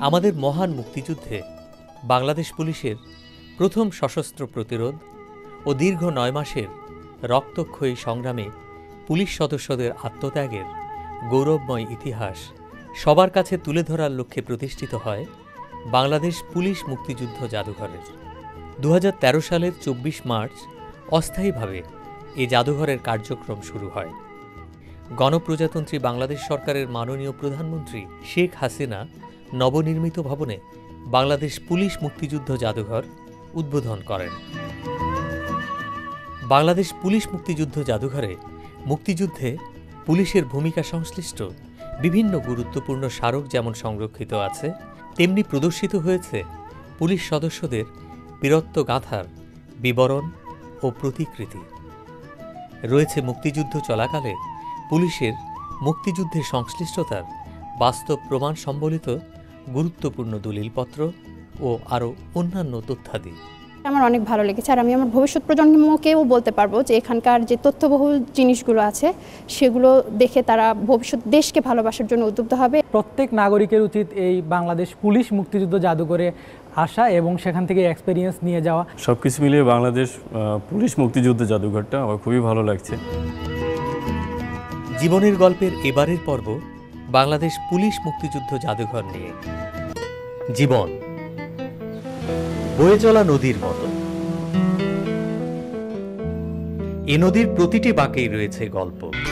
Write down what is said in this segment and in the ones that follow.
আমাদের মহান মুক্তিযুদ্ধে বাংলাদেশ পুলিশের প্রথম সশস্ত্র প্রতিরোধ ও দীর্ঘ নয় মাসের রক্তক্ষয়ী সংগ্রামে পুলিশ সদস্যদের আত্মত্যাগের গৌরবময় ইতিহাস সবার কাছে তুলে ধরার লক্ষ্যে প্রতিষ্ঠিত হয় বাংলাদেশ পুলিশ মুক্তিযুদ্ধ জাদুঘরের। দু হাজার তেরো সালের চব্বিশ মার্চ অস্থায়ীভাবে এই জাদুঘরের কার্যক্রম শুরু হয়। গণপ্রজাতন্ত্রী বাংলাদেশ সরকারের মাননীয় প্রধানমন্ত্রী শেখ হাসিনা নবনির্মিত ভবনে বাংলাদেশ পুলিশ মুক্তিযুদ্ধ জাদুঘর উদ্বোধন করেন। বাংলাদেশ পুলিশ মুক্তিযুদ্ধ জাদুঘরে মুক্তিযুদ্ধে পুলিশের ভূমিকা সংশ্লিষ্ট বিভিন্ন গুরুত্বপূর্ণ স্মারক যেমন সংরক্ষিত আছে, তেমনি প্রদর্শিত হয়েছে পুলিশ সদস্যদের বীরত্ব গাথার বিবরণ ও প্রতিকৃতি। রয়েছে মুক্তিযুদ্ধ চলাকালে পুলিশের মুক্তিযুদ্ধে সংশ্লিষ্টতার বাস্তব প্রমাণ সম্বলিত গুরুত্বপূর্ণ দলিলপত্র ও আরও অন্যান্য তথ্যাদি। আমার অনেক ভালো লেগেছে। আর আমি আমার ভবিষ্যৎ প্রজন্মকেও বলতে পারব যে এখানকার যে তথ্যবহুল জিনিসগুলো আছে সেগুলো দেখে তারা ভবিষ্যৎ দেশকে ভালোবাসার জন্য উদ্যুক্ত হবে। প্রত্যেক নাগরিকের উচিত এই বাংলাদেশ পুলিশ মুক্তিযুদ্ধ জাদুঘরে আসা এবং সেখান থেকে এক্সপিরিয়েন্স নিয়ে যাওয়া। সব কিছু মিলিয়ে বাংলাদেশ পুলিশ মুক্তিযুদ্ধ জাদুঘরটা আমার খুবই ভালো লাগছে। জীবনের গল্পের এবারের পর্ব বাংলাদেশ পুলিশ মুক্তিযুদ্ধ জাদুঘর নিয়ে। জীবন। বয়ে চলা নদীর মতো। এ নদীর প্রতিটি বাঁকেই রয়েছে গল্প।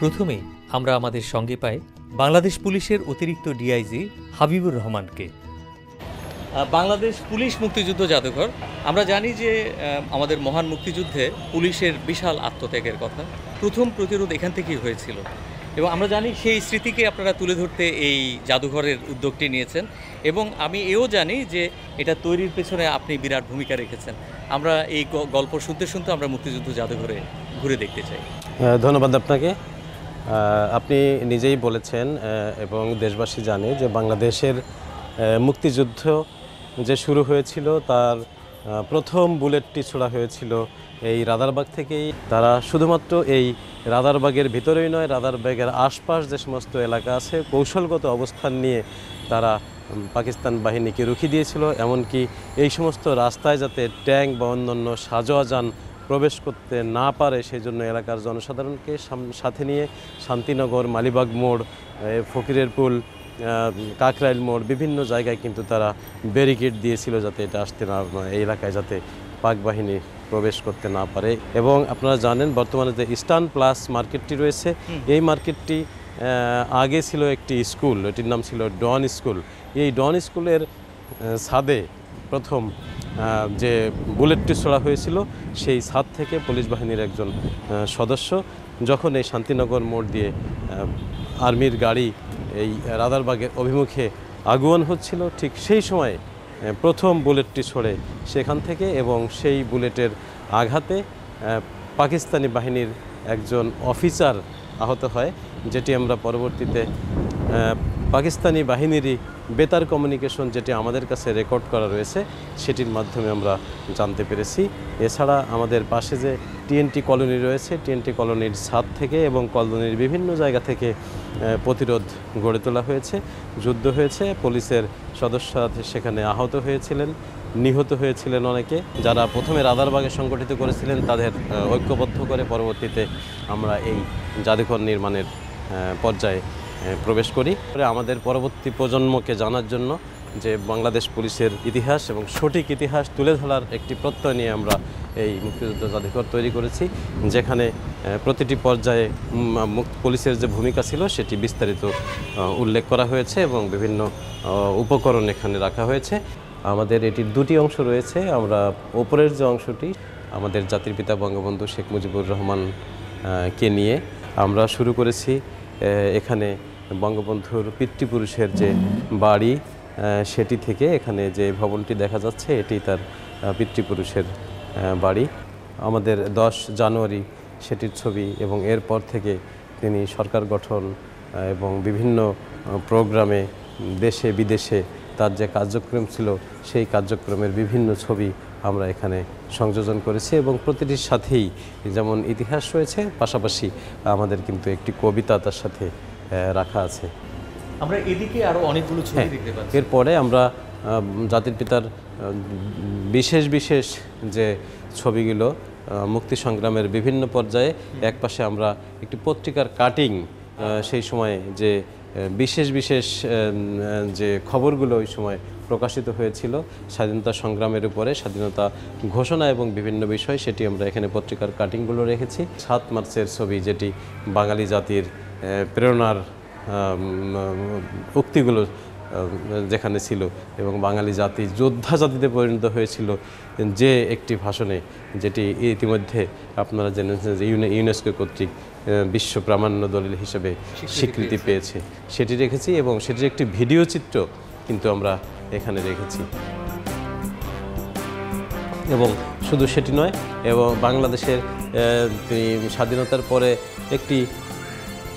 প্রথমেই আমরা আমাদের সঙ্গে পাই বাংলাদেশ পুলিশের অতিরিক্ত ডিআইজি হাবিবুর রহমানকে। বাংলাদেশ পুলিশ মুক্তিযুদ্ধ জাদুঘর, আমরা জানি যে আমাদের মহান মুক্তিযুদ্ধে পুলিশের বিশাল আত্মত্যাগের কথা। প্রথম প্রতিরোধ এখান থেকেই হয়েছিল। এবং আমরা জানি সেই স্মৃতিকে আপনারা তুলে ধরতে এই জাদুঘরের উদ্যোগটি নিয়েছেন। এবং আমি এও জানি যে, এটা তৈরির পেছনে আপনি বিরাট ভূমিকা রেখেছেন। আমরা এই গল্প শুনতে শুনতে আমরা মুক্তিযুদ্ধ জাদুঘরে ঘুরে দেখতে চাই। ধন্যবাদ আপনাকে। আপনি নিজেই বলেছেন এবং দেশবাসী জানে যে বাংলাদেশের মুক্তিযুদ্ধ যে শুরু হয়েছিল, তার প্রথম বুলেটটি ছোড়া হয়েছিল এই রাদারবাগ থেকেই। তারা শুধুমাত্র এই রাদারবাগের ভিতরেই নয়, রাদারবাগের আশপাশ যে সমস্ত এলাকা আছে, কৌশলগত অবস্থান নিয়ে তারা পাকিস্তান বাহিনীকে রুখি দিয়েছিল। এমনকি এই সমস্ত রাস্তায় যাতে ট্যাঙ্ক বা অন্যান্য সাজোয়া যান প্রবেশ করতে না পারে সেই জন্য এলাকার জনসাধারণকে সাম- সাথে নিয়ে শান্তিনগর মালিবাগ মোড় ফকিরের পুল কাকরাইল মোড় বিভিন্ন জায়গায় কিন্তু তারা ব্যারিকেড দিয়েছিল যাতে এটা আসতে না এই এলাকায় যাতে পাক বাহিনী প্রবেশ করতে না পারে। এবং আপনারা জানেন বর্তমানে যে ইস্টার্ন প্লাস মার্কেটটি রয়েছে এই মার্কেটটি আগে ছিল একটি স্কুল এটির নাম ছিল ডন স্কুল এই ডন স্কুলের ছাদে প্রথম যে বুলেটটি ছোড়া হয়েছিল, সেই ছাদ থেকে পুলিশ বাহিনীর একজন সদস্য যখন এই শান্তিনগর মোড় দিয়ে আর্মির গাড়ি এই রাদারবাগের অভিমুখে আগুয়ান হচ্ছিল, ঠিক সেই সময় প্রথম বুলেটটি ছড়ে সেখান থেকে এবং সেই বুলেটের আঘাতে পাকিস্তানি বাহিনীর একজন অফিসার আহত হয়, যেটি আমরা পরবর্তীতে পাকিস্তানি বাহিনীরই বেতার কমিউনিকেশন যেটি আমাদের কাছে রেকর্ড করা রয়েছে, সেটির মাধ্যমে আমরা জানতে পেরেছি। এছাড়া আমাদের পাশে যে টিএনটি কলোনি রয়েছে টিএনটি কলোনির ছাদ থেকে এবং কলোনির বিভিন্ন জায়গা থেকে প্রতিরোধ গড়ে তোলা হয়েছে, যুদ্ধ হয়েছে, পুলিশের সদস্যরা সেখানে আহত হয়েছিলেন, নিহত হয়েছিলেন অনেকে। যারা প্রথমে রাদারবাগে সংগঠিত করেছিলেন, তাদের ঐক্যবদ্ধ করে পরবর্তীতে আমরা এই জাদুঘর নির্মাণের পর্যায়ে প্রবেশ করি। আমাদের পরবর্তী প্রজন্মকে জানার জন্য যে বাংলাদেশ পুলিশের ইতিহাস এবং সঠিক ইতিহাস তুলে ধরার একটি প্রত্যয় নিয়ে আমরা এই মুক্তিযুদ্ধ জাদুঘর তৈরি করেছি, যেখানে প্রতিটি পর্যায়ে পুলিশের যে ভূমিকা ছিল সেটি বিস্তারিত উল্লেখ করা হয়েছে এবং বিভিন্ন উপকরণ এখানে রাখা হয়েছে। আমাদের এটির দুটি অংশ রয়েছে। আমরা ওপরের যে অংশটি, আমাদের জাতির পিতা বঙ্গবন্ধু শেখ মুজিবুর রহমান কে নিয়ে আমরা শুরু করেছি। এখানে বঙ্গবন্ধুর পিতৃপুরুষের যে বাড়ি সেটি থেকে এখানে যে ভবনটি দেখা যাচ্ছে, এটি তার পিতৃপুরুষের বাড়ি। আমাদের দশ জানুয়ারি সেটির ছবি এবং এরপর থেকে তিনি সরকার গঠন এবং বিভিন্ন প্রোগ্রামে দেশে বিদেশে তার যে কার্যক্রম ছিল, সেই কার্যক্রমের বিভিন্ন ছবি আমরা এখানে সংযোজন করেছি এবং প্রতিটির সাথেই যেমন ইতিহাস রয়েছে, পাশাপাশি আমাদের কিন্তু একটি কবিতা তার সাথে রাখা আছে। আমরা এদিকে আরও অনেকগুলো ছবি হ্যাঁ, দেখতে পাচ্ছি। এরপরে আমরা জাতির পিতার বিশেষ বিশেষ যে ছবিগুলো মুক্তি সংগ্রামের বিভিন্ন পর্যায়ে একপাশে আমরা একটি পত্রিকার কাটিং সেই সময়ে যে বিশেষ বিশেষ যে খবরগুলো ওই সময় প্রকাশিত হয়েছিল, স্বাধীনতা সংগ্রামের উপরে, স্বাধীনতা ঘোষণা এবং বিভিন্ন বিষয়, সেটি আমরা এখানে পত্রিকার কাটিংগুলো রেখেছি। সাত মার্চের ছবি যেটি বাঙালি জাতির প্রেরণার উক্তিগুলো যেখানে ছিল এবং বাঙালি জাতি, যোদ্ধা জাতিতে পরিণত হয়েছিল যে একটি ভাষণে, যেটি ইতিমধ্যে আপনারা জেনেছেন যে ইউনেস্কো কর্তৃক বিশ্ব প্রামাণ্য দলিল হিসেবে স্বীকৃতি পেয়েছে। সেটি রেখেছি এবং সেটির একটি ভিডিও চিত্র কিন্তু আমরা এখানে রেখেছি। এবং শুধু সেটি নয় এবং বাংলাদেশের স্বাধীনতার পরে একটি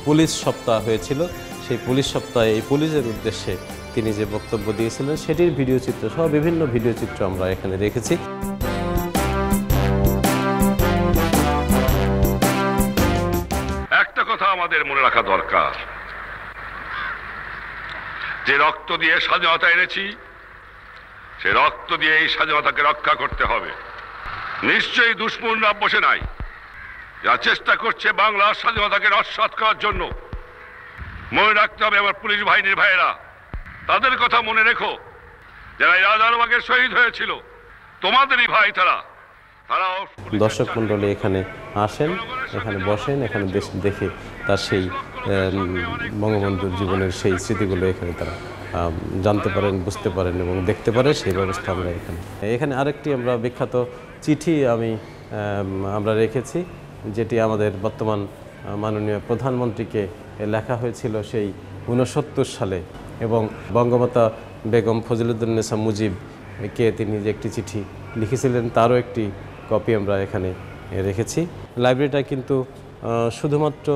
পুলিশ সপ্তাহ হয়েছিল। সেই পুলিশ সপ্তাহে এই পুলিশের উদ্দেশ্যে তিনি যে বক্তব্য দিয়েছিলেন সেটির ভিডিও চিত্র সহ বিভিন্ন ভিডিও চিত্র আমরা এখানে রেখেছি। দরকার যে রক্ত দিয়ে স্বাধীনতা এনেছি, সে রক্ত দিয়ে এই স্বাধীনতাকে রক্ষা করতে হবে। নিশ্চয়ই দুশ্মনরা বসে নাই। যা চেষ্টা করছে বাংলার স্বাধীনতাকে নস্বাত করার জন্য। মনে রাখতে হবে আমার পুলিশ বাহিনীর ভাইয়েরা, তাদের কথা মনে রেখো। যারা রাজারবাগের শহীদ হয়েছিল, তোমাদেরই ভাই তারা। দর্শক মণ্ডলী এখানে আসেন, এখানে বসেন, এখানে দেখে তার সেই বঙ্গবন্ধুর জীবনের সেই স্মৃতিগুলো এখানে তারা জানতে পারেন, বুঝতে পারেন এবং দেখতে পারে, সেই ব্যবস্থা আমরা এখানে। এখানে আরেকটি আমরা বিখ্যাত চিঠি আমি আমরা রেখেছি, যেটি আমাদের বর্তমান মাননীয় প্রধানমন্ত্রীকে লেখা হয়েছিল সেই উনসত্তর সালে এবং বঙ্গমাতা বেগম ফজিলুদ্দিনেসা মুজিবকে তিনি যে একটি চিঠি লিখেছিলেন, তারও একটি কপি আমরা এখানে রেখেছি। লাইব্রেরিটা কিন্তু শুধুমাত্র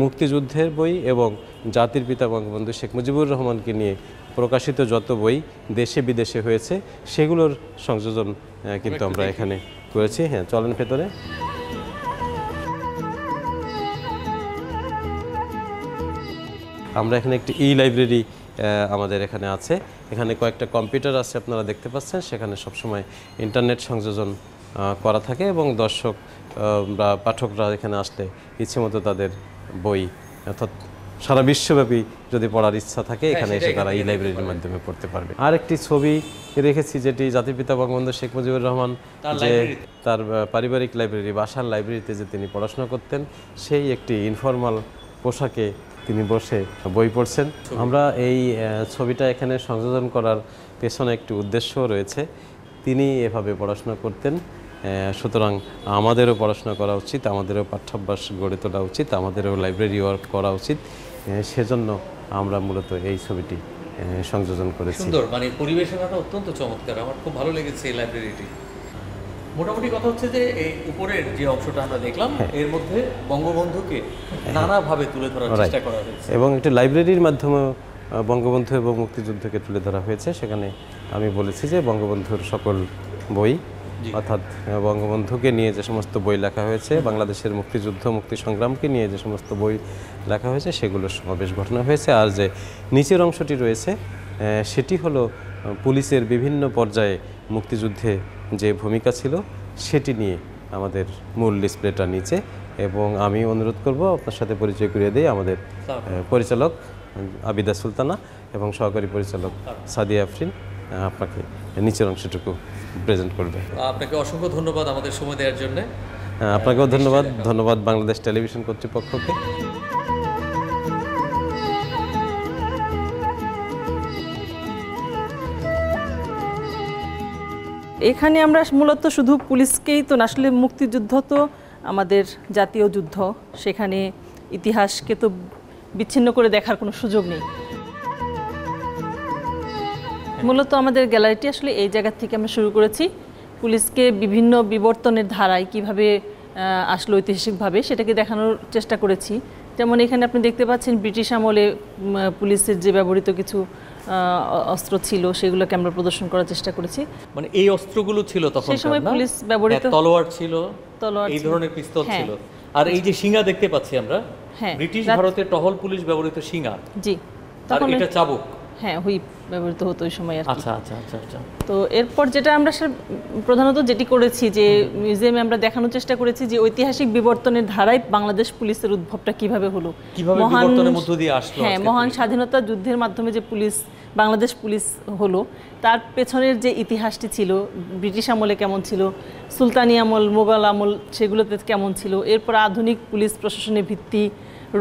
মুক্তিযুদ্ধের বই এবং জাতির পিতা বঙ্গবন্ধু শেখ মুজিবুর রহমানকে নিয়ে প্রকাশিত যত বই দেশে বিদেশে হয়েছে সেগুলোর সংযোজন কিন্তু আমরা এখানে করেছি। হ্যাঁ চলেন ভেতরে। আমরা এখানে একটি ই লাইব্রেরি আমাদের এখানে আছে। এখানে কয়েকটা কম্পিউটার আছে আপনারা দেখতে পাচ্ছেন। সেখানে সবসময় ইন্টারনেট সংযোজন করা থাকে এবং দর্শক বা পাঠকরা এখানে আসলে ইচ্ছে মতো তাদের বই অর্থাৎ সারা বিশ্বব্যাপী যদি পড়ার ইচ্ছা থাকে এখানে এসে তারা এই লাইব্রেরির মাধ্যমে পড়তে পারবে। আর একটি ছবি রেখেছি যেটি জাতির পিতা বঙ্গবন্ধু শেখ মুজিবুর রহমান যে তার পারিবারিক লাইব্রেরি বাসার লাইব্রেরিতে যে তিনি পড়াশোনা করতেন সেই একটি ইনফর্মাল পোশাকে তিনি বসে বই পড়ছেন। আমরা এই ছবিটা এখানে সংযোজন করার পেছনে একটি উদ্দেশ্যও রয়েছে। তিনি এভাবে পড়াশোনা করতেন। সুতরাং আমাদেরও পড়াশোনা করা উচিত আমাদেরও পাঠ্যাভ্যাস গড়ে তোলা উচিত আমাদেরও লাইব্রেরি ওয়ার্ক করা উচিত। সেজন্য আমরা মূলত এই ছবিটি সংযোজন করেছি। সুন্দর মানে পরিবেশনাটা অত্যন্ত চমৎকার। আমার খুব ভালো লেগেছে এই লাইব্রেরিটি। মোটামুটি কথা হচ্ছে যে এই উপরের যে অংশটা আমরা দেখলাম এর মধ্যে বঙ্গবন্ধুকে নানাভাবে তুলে ধরার চেষ্টা করা হয়েছে। এবং একটি লাইব্রেরির মাধ্যমে বঙ্গবন্ধু এবং মুক্তিযুদ্ধকে তুলে ধরা হয়েছে। সেখানে আমি বলেছি যে বঙ্গবন্ধুর সকল বই অর্থাৎ বঙ্গবন্ধুকে নিয়ে যে সমস্ত বই লেখা হয়েছে বাংলাদেশের মুক্তিযুদ্ধ মুক্তি সংগ্রামকে নিয়ে যে সমস্ত বই লেখা হয়েছে সেগুলোর সমাবেশ ঘটনা হয়েছে। আর যে নিচের অংশটি রয়েছে সেটি হলো পুলিশের বিভিন্ন পর্যায়ে মুক্তিযুদ্ধে যে ভূমিকা ছিল সেটি নিয়ে আমাদের মূল ডিসপ্লেটা নিচে। এবং আমি অনুরোধ করব আপনার সাথে পরিচয় করিয়ে দিই আমাদের পরিচালক আবিদা সুলতানা এবং সহকারী পরিচালক সাদিয়া আফরিন আপনাকে নিচের অংশটুকু প্রেজেন্ট করবে। আপনাকে অসংখ্য ধন্যবাদ আমাদের সময় দেওয়ার জন্য। আপনাকেও ধন্যবাদ। ধন্যবাদ বাংলাদেশ টেলিভিশন কর্তৃপক্ষকে। এখানে আমরা মূলত শুধু পুলিশকেই তো না আসলে মুক্তিযুদ্ধ তো আমাদের জাতীয় যুদ্ধ। সেখানে ইতিহাসকে তো বিচ্ছিন্ন করে দেখার কোনো সুযোগ নেই। মূলত আমাদের গ্যালারিটি আসলে এই জায়গা থেকে আমরা শুরু করেছি। পুলিশকে বিভিন্ন বিবর্তনের ধারায় কীভাবে আসলো ঐতিহাসিকভাবে সেটাকে দেখানোর চেষ্টা করেছি। যেমন এখানে আপনি দেখতে পাচ্ছেন ব্রিটিশ আমলে পুলিশের যে ব্যবহৃত কিছু অস্ত্র ছিল সেগুলোকে আমরা প্রদর্শন করার চেষ্টা করেছি। মানে এই অস্ত্রগুলো ছিল তখন সেই সময় পুলিশ ব্যবহৃত- তলোয়ার ছিল তলোয়ার এই ধরনের পিস্তল হ্যাঁ। ছিল। আর এই যে শিঙা দেখতে পাচ্ছি আমরা হ্যাঁ, ব্রিটিশ রাত- ভারতের টহল পুলিশ ব্যবহৃত শিঙা জি। তখন এটা চাবুক। হ্যাঁ হুইপ ব্যবহৃত হতো ওই সময় আর আচ্ছা আচ্ছা আচ্ছা আচ্ছা। তো এরপর যেটা আমরা প্রধানত যেটি করেছি যে মিউজিয়ামে আমরা দেখানোর চেষ্টা করেছি যে ঐতিহাসিক বিবর্তনের ধারায় বাংলাদেশ পুলিশের উদ্ভবটা কীভাবে হলো। বিবর্তনের মধ্য দিয়ে আসলো হ্যাঁ মহান স্বাধীনতা যুদ্ধের মাধ্যমে যে পুলিশ বাংলাদেশ পুলিশ হলো তার পেছনের যে ইতিহাসটি ছিল ব্রিটিশ আমলে কেমন ছিল সুলতানি আমল মোগল আমল সেগুলোতে কেমন ছিল এরপর আধুনিক পুলিশ প্রশাসনের ভিত্তি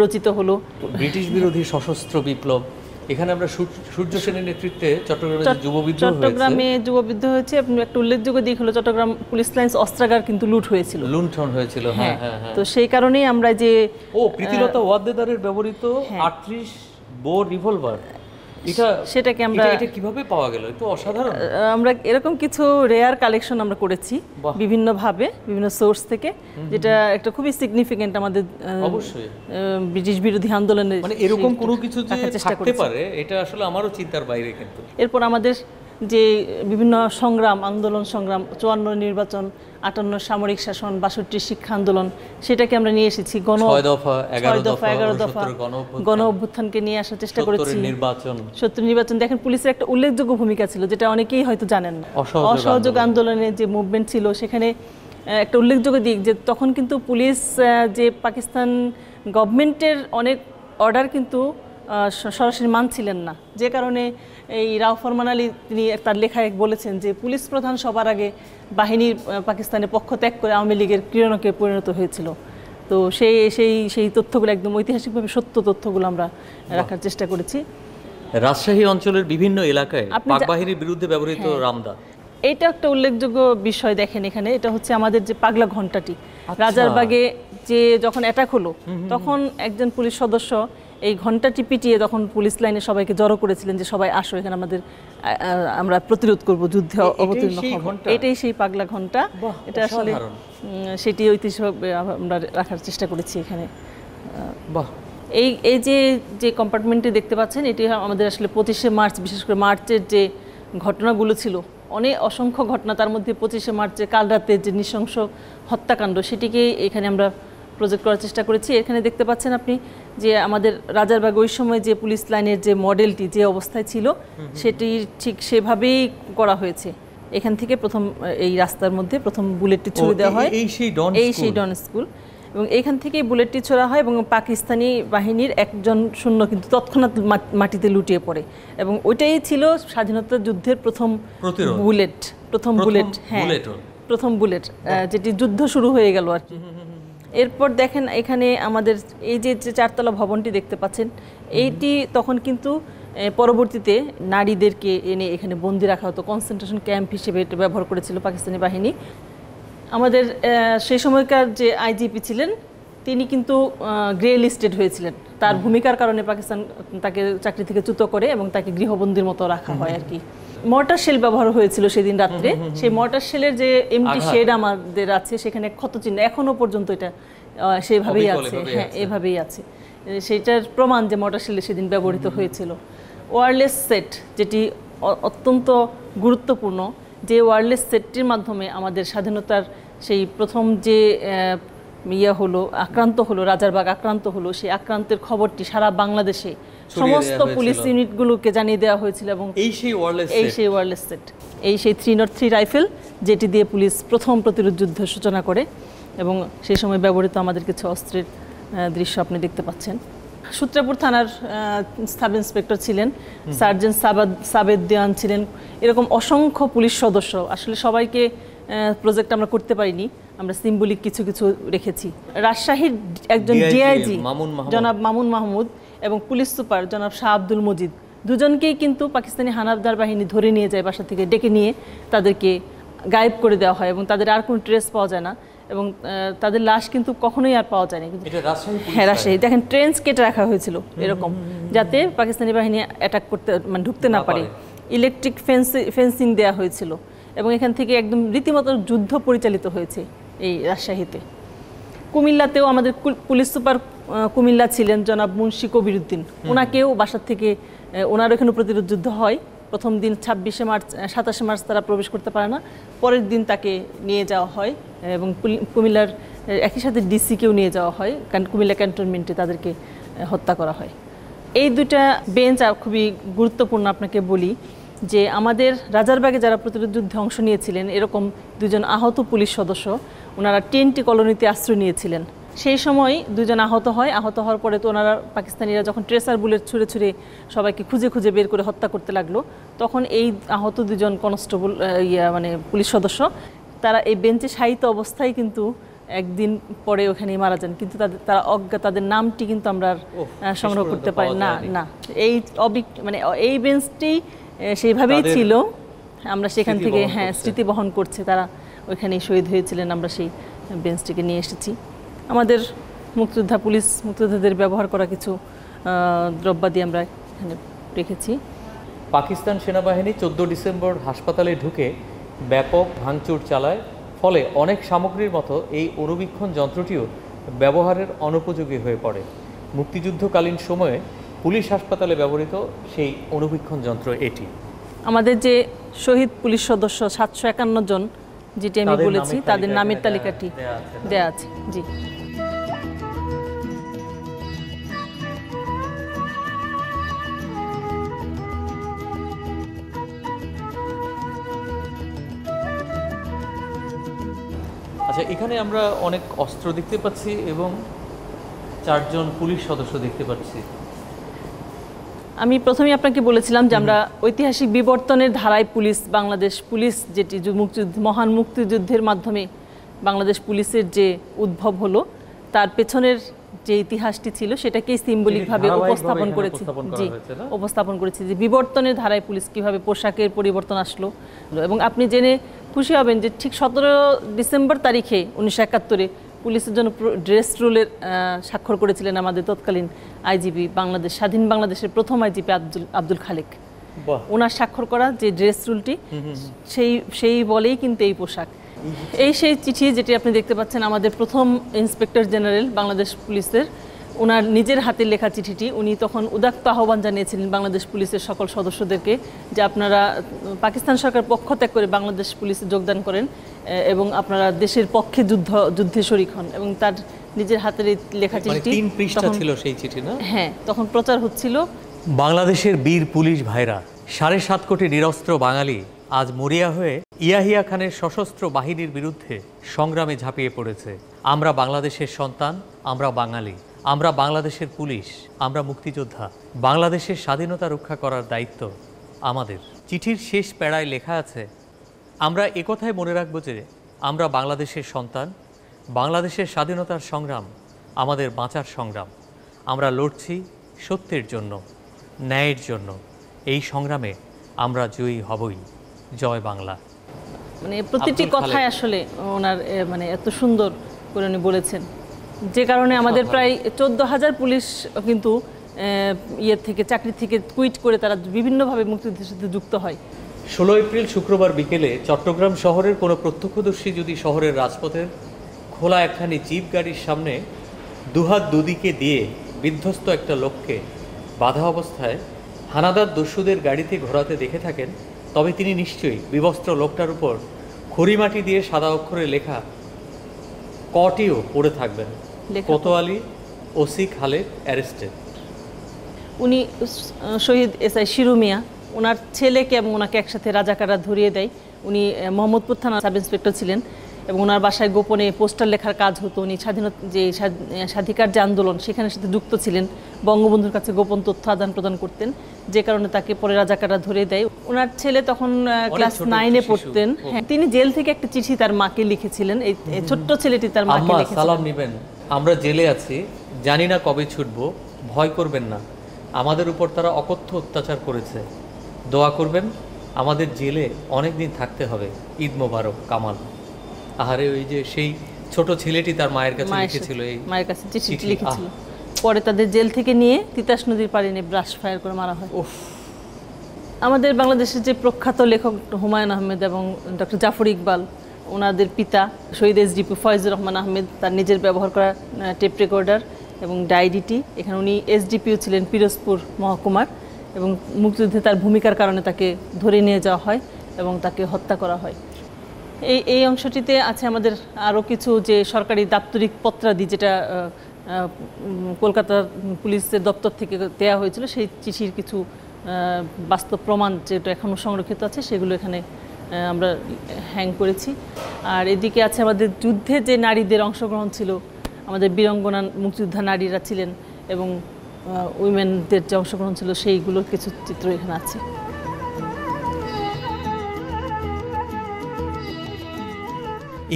রচিত হলো। ব্রিটিশ বিরোধী সশস্ত্র বিপ্লব এখানে আমরা সূর্য- সেনের নেতৃত্বে চট্টগ্রামে যুব বিদ্রোহ চট্টগ্রামে যুব বিদ্রোহ হয়েছে আপনি একটা উল্লেখযোগ্য দিক হলো চট্টগ্রাম পুলিশ লাইন্স অস্ত্রাগার কিন্তু লুট হয়েছিল। লুণ্ঠন হয়েছিল হ্যাঁ হ্যাঁ হ্যাঁ হ্যাঁ। তো সেই কারণেই আমরা যে ও প্রীতিলতা ওয়াদ্দেদারের ব্যবহৃত হ্যাঁ। আটত্রিশ বোর রিভলভার। এটা সেটাকে আমরা- এটা- কীভাবে পাওয়া গেল? এ তো অসাধারণ আমরা এরকম কিছু রেয়ার কালেকশন আমরা করেছি। বিভিন্নভাবে বিভিন্ন সোর্স থেকে যেটা একটা খুবই সিগনিফিকেন্ট আমাদের অবশ্যই। ব্রিটিশ বিরোধী আন্দোলনে মানে এরকম কোনো কিছু যে থাকতে পারে এটা আসলে আমারও চিন্তার বাইরে কিন্তু। এরপর আমাদের যে বিভিন্ন সংগ্রাম আন্দোলন সংগ্রাম চুয়ান্ন নির্বাচন আটান্ন সামরিক শাসন বাষট্টি শিক্ষা আন্দোলন সেটাকে আমরা নিয়ে এসেছি। গণ দফা, এগারো দফা, গণ অভ্যুত্থানকে নিয়ে আসার চেষ্টা করেছি। নির্বাচন। সত্তর নির্বাচন। দেখেন পুলিশের একটা উল্লেখযোগ্য ভূমিকা ছিল যেটা অনেকেই হয়তো জানেন অসহযোগ আন্দোলনে। যে মুভমেন্ট ছিল সেখানে একটা উল্লেখযোগ্য দিক যে তখন কিন্তু পুলিশ যে পাকিস্তান গভর্নমেন্টের অনেক অর্ডার কিন্তু সরাসরি মানছিলেন না। যে কারণে এই রাও ফরমান আলী তিনি তার লেখায় বলেছেন যে পুলিশ প্রধান সবার আগে বাহিনীর আহ, পাকিস্তানের পক্ষ ত্যাগ করে আওয়ামী লীগের ক্রীড়নকে পরিণত হয়েছিল। তো সেই সেই সেই তথ্যগুলো একদম ঐতিহাসিকভাবে সত্য তথ্যগুলো আমরা রাখার চেষ্টা করেছি। রাজশাহী অঞ্চলের বিভিন্ন এলাকায় আপনি যা- পাকবাহিনীর বিরুদ্ধে ব্যবহৃত হ্যাঁ। রামদা। এইটা একটা উল্লেখযোগ্য বিষয় দেখেন এখানে। এটা হচ্ছে আমাদের যে পাগলা ঘন্টাটি আচ্ছা। রাজারবাগে যে যখন অ্যাটাক হলো তখন একজন পুলিশ সদস্য এই ঘন্টাটি পিটিয়ে তখন পুলিশ লাইনে সবাইকে জড়ো করেছিলেন যে সবাই আসো এখানে আমাদের আমরা প্রতিরোধ করব যুদ্ধে অবতীর্ণ হব। এটাই সেই পাগলা ঘণ্টা। এটা আসলে সেটি ঐতিহ্যভাবে আমরা রাখার চেষ্টা করেছি এখানে। বাহ। এই এই যে যে কম্পার্টমেন্টটি দেখতে পাচ্ছেন এটি আমাদের আসলে পঁচিশে মার্চ বিশেষ করে মার্চের যে ঘটনাগুলো ছিল অনেক অসংখ্য ঘটনা তার মধ্যে পঁচিশে মার্চে কাল রাতে যে নৃশংস হত্যাকাণ্ড সেটিকে এখানে আমরা প্রজেক্ট করার চেষ্টা করেছি। এখানে দেখতে পাচ্ছেন আপনি যে আমাদের রাজারবাগ ওই সময় যে পুলিশ লাইনের যে মডেলটি যে অবস্থায় ছিল সেটি ঠিক সেভাবেই করা হয়েছে। এখান থেকে প্রথম এই রাস্তার মধ্যে প্রথম বুলেটটি ছুড়ে দেওয়া হয়। এই সেই ডন এই সেই স্কুল। ডন স্কুল এবং এইখান থেকেই বুলেটটি ছোড়া হয় এবং পাকিস্তানি বাহিনীর একজন শূন্য কিন্তু তৎক্ষণাৎ মাটিতে লুটিয়ে পড়ে। এবং ওইটাই ছিল স্বাধীনতা যুদ্ধের প্রথম বুলেট প্রথম প্রথম বুলেট হ্যাঁ। প্রথম বুলেট যেটি যুদ্ধ শুরু হয়ে গেল আর কি। এরপর দেখেন এখানে আমাদের এই যে চারতলা ভবনটি দেখতে পাচ্ছেন এইটি তখন কিন্তু পরবর্তীতে নারীদেরকে এনে এখানে বন্দি রাখা হতো। কনসেন্ট্রেশন ক্যাম্প হিসেবে এটা ব্যবহার করেছিল পাকিস্তানি বাহিনী। আমাদের সেই সময়কার যে আইজিপি ছিলেন তিনি কিন্তু গ্রে লিস্টেড হয়েছিলেন। তার ভূমিকার কারণে পাকিস্তান তাকে চাকরি থেকে চ্যুত করে এবং তাকে গৃহবন্দির মতো রাখা হয় আর কি। মর্টার শেল ব্যবহার হয়েছিল সেদিন রাত্রে। সেই মর্টার শেলের যে এমটি শেড আমাদের আছে সেখানে ক্ষত চিহ্ন এখনও পর্যন্ত এটা সেভাবেই আছে। হ্যাঁ এভাবেই আছে। সেটার প্রমাণ যে মর্টার শেলে সেদিন ব্যবহৃত হয়েছিল। ওয়ারলেস সেট যেটি অত্যন্ত গুরুত্বপূর্ণ যে ওয়ারলেস সেটটির মাধ্যমে আমাদের স্বাধীনতার সেই প্রথম যে ইয়ে হলো আক্রান্ত হলো রাজারবাগ আক্রান্ত হলো সেই আক্রান্তের খবরটি সারা বাংলাদেশে সমস্ত পুলিশ। ইউনিটগুলোকে জানিয়ে দেওয়া হয়েছিল এবং এই সেই ওয়ারলেস এই সেই ওয়ারলেস সেট এই সেই থ্রি নট থ্রি রাইফেল যেটি দিয়ে পুলিশ প্রথম প্রতিরোধ যুদ্ধের সূচনা করে এবং সেই সময় ব্যবহৃত আমাদের কিছু অস্ত্রের দৃশ্য আপনি দেখতে পাচ্ছেন। সূত্রাপুর থানার সাব ইন্সপেক্টর ছিলেন সার্জেন্ট সাবাদ সাবেদ দেওয়ান ছিলেন। এরকম অসংখ্য পুলিশ সদস্য। আসলে সবাইকে প্রজেক্ট আমরা করতে পারিনি আমরা সিম্বলিক কিছু কিছু রেখেছি। রাজশাহীর একজন ডিআইজি জনাব মামুন মাহমুদ এবং পুলিশ সুপার জনাব শাহ আব্দুল মজিদ। দুজনকেই কিন্তু পাকিস্তানি হানাবদার বাহিনী ধরে নিয়ে যায় বাসা থেকে ডেকে নিয়ে তাদেরকে গায়েব করে দেওয়া হয় এবং তাদের আর কোনো ট্রেস পাওয়া যায় না এবং তাদের লাশ কিন্তু কখনোই আর পাওয়া যায়নি। কিন্তু হ্যাঁ রাজশাহী। দেখেন ট্রেন্স কেটে রাখা হয়েছিল এরকম যাতে পাকিস্তানি বাহিনী অ্যাটাক করতে মানে ঢুকতে না পারে। পারে। ইলেকট্রিক ফেন্সিং দেওয়া হয়েছিল এবং এখান থেকে একদম রীতিমতো যুদ্ধ পরিচালিত হয়েছে এই রাজশাহীতে। কুমিল্লাতেও আমাদের পুলিশ সুপার কুমিল্লা ছিলেন জনাব মুন্সি কবিরুদ্দিন। ওনাকেও বাসার থেকে ওনার এখানে প্রতিরোধ যুদ্ধ হয়। প্রথম দিন ছাব্বিশে মার্চ সাতাশে মার্চ তারা প্রবেশ করতে পারে না। পরের দিন তাকে নিয়ে যাওয়া হয় এবং কুমিল্লার একই সাথে ডিসিকেও নিয়ে যাওয়া হয়। কারণ কুমিল্লা ক্যান্টনমেন্টে তাদেরকে হত্যা করা হয়। এই দুটা বেঞ্চ খুবই গুরুত্বপূর্ণ আপনাকে বলি যে আমাদের রাজারবাগে যারা প্রতিরোধ যুদ্ধে অংশ নিয়েছিলেন এরকম দুজন আহত পুলিশ সদস্য ওনারা টেনটি কলোনিতে আশ্রয় নিয়েছিলেন। সেই সময় দুজন আহত হয়। আহত হওয়ার পরে তো ওনারা পাকিস্তানিরা যখন ট্রেসার বুলেট ছুঁড়ে ছুঁড়ে সবাইকে খুঁজে খুঁজে বের করে হত্যা করতে লাগল তখন এই আহত দুজন কনস্টেবল ইয়া মানে পুলিশ সদস্য তারা এই বেঞ্চে শায়িত অবস্থায় কিন্তু একদিন পরে ওখানেই মারা যান। কিন্তু তাদের তারা অজ্ঞা তাদের নামটি কিন্তু আমরা সংগ্রহ করতে পারি না না। এই অবিক মানে এই বেঞ্চটি সেইভাবেই ছিল। আমরা সেখান থেকে হ্যাঁ স্মৃতি বহন করছে তারা। ওইখানেই শহীদ হয়েছিলেন আমরা সেই বেঞ্চটিকে নিয়ে এসেছি। আমাদের মুক্তিযোদ্ধা পুলিশ মুক্তিযোদ্ধাদের ব্যবহার করা কিছু দ্রব্যাদি আমরা এখানে রেখেছি। পাকিস্তান সেনাবাহিনী চোদ্দ ডিসেম্বর হাসপাতালে ঢুকে ব্যাপক ভাঙচুর চালায় ফলে অনেক সামগ্রীর মতো এই অনুবীক্ষণ যন্ত্রটিও ব্যবহারের অনুপযোগী হয়ে পড়ে। মুক্তিযুদ্ধকালীন সময়ে পুলিশ হাসপাতালে ব্যবহৃত সেই অনুবীক্ষণ যন্ত্র এটি। আমাদের যে শহীদ পুলিশ সদস্য সাতশো একান্ন জন যেটি আমি বলেছি তাদের নামের তালিকাটি দেয়া- আছে জি। আচ্ছা এখানে আমরা অনেক অস্ত্র দেখতে পাচ্ছি এবং চারজন পুলিশ সদস্য দেখতে পাচ্ছি। আমি প্রথমেই আপনাকে বলেছিলাম যে আমরা ঐতিহাসিক বিবর্তনের ধারায় পুলিশ বাংলাদেশ পুলিশ যেটি মুক্তিযুদ্ধ মহান মুক্তিযুদ্ধের মাধ্যমে বাংলাদেশ পুলিশের যে উদ্ভব হলো তার পেছনের যে ইতিহাসটি ছিল সেটাকেই সিম্বলিকভাবে উপস্থাপন করেছি। জি উপস্থাপন করেছি যে বিবর্তনের ধারায় পুলিশ কীভাবে পোশাকের পরিবর্তন আসলো। এবং আপনি জেনে খুশি হবেন যে ঠিক সতেরো ডিসেম্বর তারিখে উনিশশো একাত্তরে পুলিশের জন্য ড্রেস রুলের স্বাক্ষর করেছিলেন আমাদের তৎকালীন আইজিপি বাংলাদেশ স্বাধীন বাংলাদেশের প্রথম আইজিপি আব্দুল আব্দুল খালেক। ওনার স্বাক্ষর করা যে ড্রেস রুলটি সেই সেই বলেই কিন্তু এই পোশাক। এই সেই চিঠি যেটি আপনি দেখতে পাচ্ছেন আমাদের প্রথম ইন্সপেক্টর জেনারেল বাংলাদেশ পুলিশের ওনার নিজের হাতে লেখা চিঠিটি উনি তখন উদাত্ত আহ্বান জানিয়েছিলেন বাংলাদেশ পুলিশের সকল সদস্যদেরকে যে আপনারা পাকিস্তান সরকার পক্ষ ত্যাগ করে বাংলাদেশ পুলিশে যোগদান করেন এবং আপনারা দেশের পক্ষে যুদ্ধ যুদ্ধে শরিক হন। এবং তার নিজের হাতের লেখা মানে চিঠিটি ছিল সেই চিঠি না? হ্যাঁ তখন প্রচার হচ্ছিল। বাংলাদেশের বীর পুলিশ ভাইরা সাড়ে সাত কোটি নিরস্ত্র বাঙালি আজ মরিয়া হয়ে ইয়াহিয়া খানের সশস্ত্র বাহিনীর বিরুদ্ধে সংগ্রামে ঝাঁপিয়ে পড়েছে। আমরা বাংলাদেশের সন্তান আমরা বাঙালি। আমরা বাংলাদেশের পুলিশ আমরা মুক্তিযোদ্ধা। বাংলাদেশের স্বাধীনতা রক্ষা করার দায়িত্ব আমাদের। চিঠির শেষ প্যাড়ায় লেখা আছে আমরা একথায় মনে রাখব যে আমরা বাংলাদেশের সন্তান বাংলাদেশের স্বাধীনতার সংগ্রাম আমাদের বাঁচার সংগ্রাম। আমরা লড়ছি সত্যের জন্য ন্যায়ের জন্য। এই সংগ্রামে আমরা জয়ী হবই। জয় বাংলা। মানে প্রতিটি কথায় আসলে ওনার মানে এত সুন্দর করে উনি বলেছেন। যে কারণে আমাদের প্রায় চোদ্দ হাজার পুলিশ কিন্তু ইয়ে থেকে চাকরি থেকে কুইট করে তারা বিভিন্নভাবে মুক্তিযুদ্ধের সাথে যুক্ত হয়। ষোলো এপ্রিল শুক্রবার বিকেলে চট্টগ্রাম শহরের কোনো প্রত্যক্ষদর্শী যদি শহরের রাজপথের খোলা একখানি জিপ গাড়ির সামনে দুহাত দুদিকে দিয়ে বিধ্বস্ত একটা লোককে বাধা অবস্থায় হানাদার দস্যুদের গাড়িতে ঘোরাতে দেখে থাকেন তবে তিনি নিশ্চয়ই বিবস্ত্র লোকটার উপর খড়িমাটি দিয়ে সাদা অক্ষরে লেখা কটিও পড়ে থাকবেন। কোতোয়ালি ওসি খালেদ অ্যারেস্টেড উনি শহীদ এস আই শিরু মিয়া। ওনার ছেলেকে এবং ওনাকে একসাথে রাজাকাররা ধরিয়ে দেয়। উনি মোহাম্মদপুর থানা সাব ইন্সপেক্টর ছিলেন এবং ওনার বাসায় গোপনে পোস্টার লেখার কাজ হতো। উনি স্বাধীনতা যে স্বাধিকার যে আন্দোলন সেখানে সাথে যুক্ত ছিলেন। বঙ্গবন্ধুর কাছে গোপন তথ্য আদান প্রদান করতেন। যে কারণে তাকে পরে রাজাকাররা ধরে দেয়। ওনার ছেলে তখন ক্লাস নাইনে পড়তেন। হ্যাঁ, তিনি জেল থেকে একটা চিঠি তার মাকে লিখেছিলেন। এই ছোট্ট ছেলেটি তার মাকে লিখেছিলেন। আমরা জেলে আছি জানি না কবে ছুটব ভয় করবেন না। আমাদের উপর তারা অকথ্য অত্যাচার করেছে। দোয়া করবেন আমাদের জেলে অনেক দিন থাকতে হবে। ঈদ মোবারক কামাল। আহারে ওই যে সেই ছোট ছেলেটি তার মায়ের কাছে লিখেছিল এই মায়ের কাছে চিঠি লিখেছিল। পরে তাদের জেল থেকে নিয়ে তিতাস নদীর পাড়ে নিয়ে ব্রাশ ফায়ার করে মারা হয়। উফ। আমাদের বাংলাদেশের যে প্রখ্যাত লেখক হুমায়ুন আহমেদ এবং ডক্টর জাফর ইকবাল ওনাদের পিতা শহীদ এসডিপি ফয়জুর রহমান আহমেদ, তার নিজের ব্যবহার করা টেপ রেকর্ডার এবং ডায়েরিটি এখানে উনি এসডিপিও ছিলেন পিরোজপুর মহকুমার এবং মুক্তিযুদ্ধে তার ভূমিকার কারণে তাকে ধরে নিয়ে যাওয়া হয় এবং তাকে হত্যা করা হয়। এই এই অংশটিতে আছে আমাদের আরও কিছু যে সরকারি দাপ্তরিক পত্রাদি যেটা কলকাতা পুলিশের দপ্তর থেকে দেওয়া হয়েছিল, সেই চিঠির কিছু বাস্তব প্রমাণ যেটা এখনও সংরক্ষিত আছে, সেগুলো এখানে আমরা হ্যাং করেছি। আর এদিকে আছে আমাদের যুদ্ধে যে নারীদের অংশগ্রহণ ছিল, আমাদের বীরঙ্গনা মুক্তিযোদ্ধা নারীরা ছিলেন এবং উইমেনদের যে অংশগ্রহণ ছিল সেইগুলোর কিছু চিত্র এখানে আছে।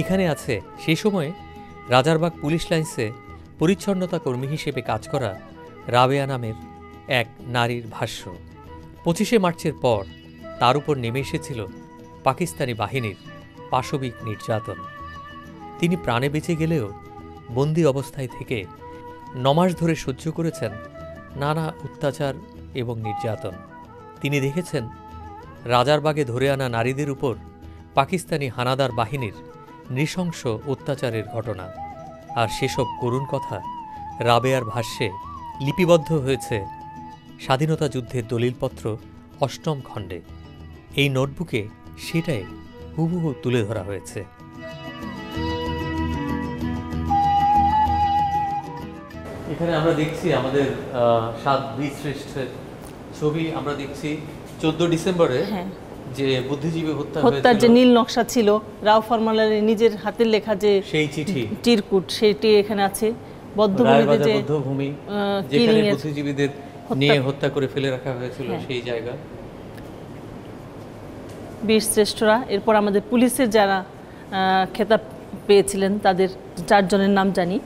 এখানে আছে সেই সময়ে রাজারবাগ পুলিশ লাইন্সে পরিচ্ছন্নতা কর্মী হিসেবে কাজ করা রাবেয়া নামের এক নারীর ভাষ্য। পঁচিশে মার্চের পর তার উপর নেমে এসেছিল পাকিস্তানি বাহিনীর পাশবিক নির্যাতন। তিনি প্রাণে বেঁচে গেলেও বন্দি অবস্থায় থেকে নমাস ধরে সহ্য করেছেন নানা অত্যাচার এবং নির্যাতন। তিনি দেখেছেন রাজারবাগে ধরে আনা নারীদের উপর পাকিস্তানি হানাদার বাহিনীর নৃশংস অত্যাচারের ঘটনা। আর সেসব করুণ কথা রাবেয়ার ভাষ্যে লিপিবদ্ধ হয়েছে স্বাধীনতা যুদ্ধের দলিলপত্র অষ্টম খণ্ডে। এই নোটবুকে সেটাই হুবহু তুলে ধরা হয়েছে। এখানে আমরা দেখছি আমাদের সাত বীর শ্রেষ্ঠের ছবি। আমরা দেখছি চোদ্দ ডিসেম্বরে হ্যাঁ। যে বুদ্ধিজীবী হত্যা হত্যার যে নীল নকশা ছিল রাও ফরমালের নিজের হাতের লেখা যে সেই চিঠি। চিরকুট সেটি এখানে আছে। বদ্ধভূমিতে যে বদ্ধভূমি আহ, যেখানে বুদ্ধিজীবীদের নিয়ে হত্যা করে ফেলে রাখা হয়েছিল হ্যাঁ। সেই জায়গা। বীর শ্রেষ্ঠরা এরপর আমাদের পুলিশের যারা খেতাব পেয়েছিলেন তাদের চারজনের নাম জানি।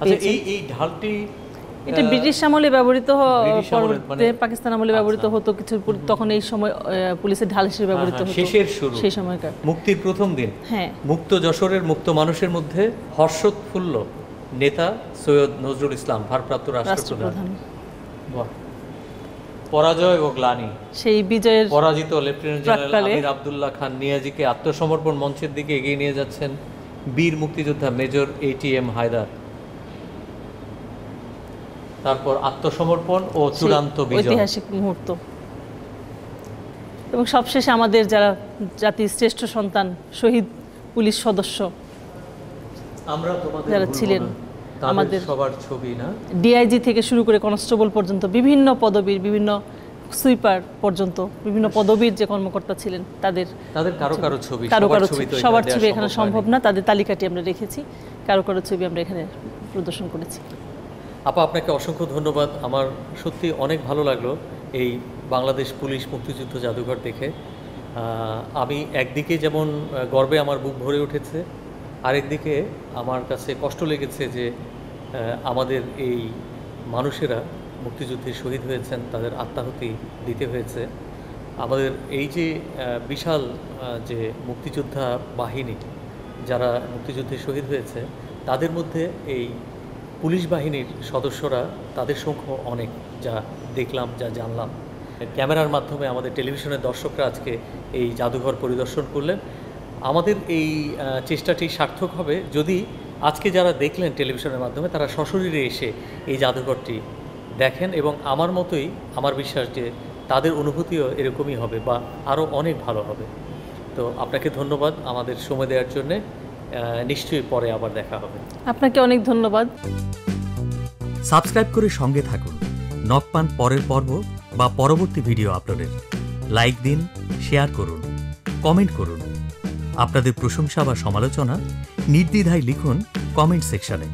আচ্ছা এই এই ঢালটি এটা ব্রিটিশ আমলে ব্যবহৃত পরবর্তীতে মানে- পাকিস্তান আমলে ব্যবহৃত আচ্ছা। হতো কিছু তখন এই সময় পুলিশের ঢাল হিসেবে ব্যবহৃত হ্যাঁ, হতো। শেষের শুরু। সেই সময়কার। মুক্তির প্রথম দিন। হ্যাঁ। মুক্ত যশোরের মুক্ত মানুষের মধ্যে হর্ষোৎফুল্ল নেতা সৈয়দ নজরুল ইসলাম ভারপ্রাপ্ত রাষ্ট্রপ্রধান। রাষ্ট্রপ্রধান। বাহ। পরাজয় ও গ্লানি। সেই বিজয়ের পরাজিত লেফটেন্যান্ট জেনারেল আমির আব্দুল্লাহ খান নিয়াজিকে আত্মসমর্পণ মঞ্চের দিকে এগিয়ে নিয়ে যাচ্ছেন বীর মুক্তিযোদ্ধা মেজর এটিএম হায়দার। তারপর আত্মসমর্পণ ও চূড়ান্ত বিজয়। ঐতিহাসিক মুহূর্ত। এবং সবশেষে আমাদের যারা জাতির শ্রেষ্ঠ সন্তান শহীদ পুলিশ সদস্য আমরা তোমাদের যারা ছিলেন, আমাদের- সবার ছবি না। ডিআইজি থেকে শুরু করে কনস্টেবল পর্যন্ত বিভিন্ন পদবীর বিভিন্ন সুইপার পর্যন্ত বিভিন্ন পদবীর যে কর্মকর্তা ছিলেন তাদের তাদের কারও কারও ছবি কারও কারও ছবি সবার ছবি এখানে সম্ভব না তাদের তালিকাটি আমরা রেখেছি। কারও কারও ছবি আমরা এখানে প্রদর্শন করেছি। আপা আপনাকে অসংখ্য ধন্যবাদ। আমার সত্যি অনেক ভালো লাগল এই বাংলাদেশ পুলিশ মুক্তিযুদ্ধ জাদুঘর দেখে। আমি একদিকে যেমন গর্বে আমার বুক ভরে উঠেছে আরেকদিকে আমার কাছে কষ্ট লেগেছে যে আমাদের এই মানুষেরা মুক্তিযুদ্ধে শহীদ হয়েছেন, তাদের আত্মাহুতি দিতে হয়েছে। আমাদের এই যে বিশাল যে মুক্তিযোদ্ধা বাহিনী যারা মুক্তিযুদ্ধে শহীদ হয়েছে, তাদের মধ্যে এই পুলিশ বাহিনীর সদস্যরা তাদের সংখ্যা অনেক, যা দেখলাম, যা জানলাম। ক্যামেরার মাধ্যমে আমাদের টেলিভিশনের দর্শকরা আজকে এই জাদুঘর পরিদর্শন করলেন। আমাদের এই চেষ্টাটি সার্থক হবে যদি আজকে যারা দেখলেন টেলিভিশনের মাধ্যমে তারা সশরীরে এসে এই জাদুঘরটি দেখেন এবং আমার মতোই আমার বিশ্বাস যে তাদের অনুভূতিও এরকমই হবে বা আরও অনেক ভালো হবে। তো আপনাকে ধন্যবাদ আমাদের সময় দেওয়ার জন্যে নিশ্চয়ই পরে আবার দেখা হবে। আপনাকে অনেক ধন্যবাদ। সাবস্ক্রাইব করে সঙ্গে থাকুন। নক পান পরের পর্ব বা পরবর্তী ভিডিও আপলোডের। লাইক দিন শেয়ার করুন কমেন্ট করুন। আপনাদের প্রশংসা বা সমালোচনা নির্দ্বিধায় লিখুন কমেন্ট সেকশনে।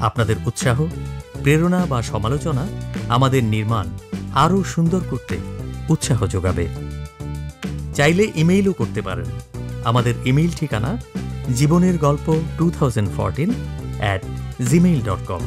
আপনাদের উৎসাহ, প্রেরণা বা সমালোচনা আমাদের নির্মাণ আরও সুন্দর করতে উৎসাহ যোগাবে। চাইলে ইমেইলও করতে পারেন। আমাদের ইমেইল ঠিকানা জীবনের গল্প two thousand fourteen at Gmail dot com